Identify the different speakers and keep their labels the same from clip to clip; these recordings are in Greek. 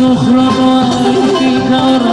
Speaker 1: تخرب عيني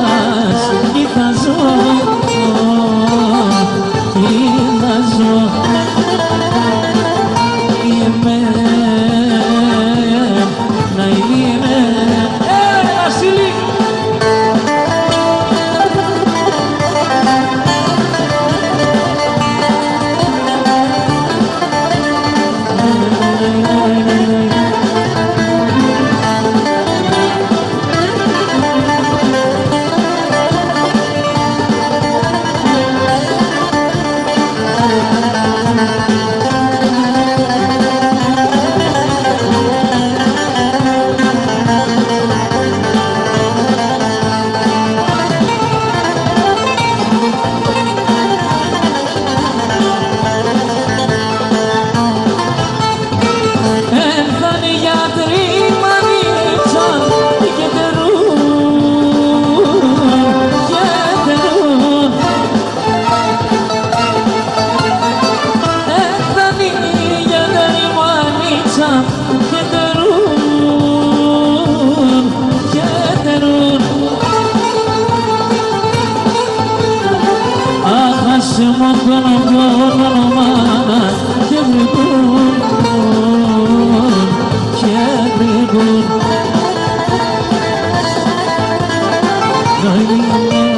Speaker 1: Και τελούν, και τελούν Αχ, να σε να βγω όταν Και και ναι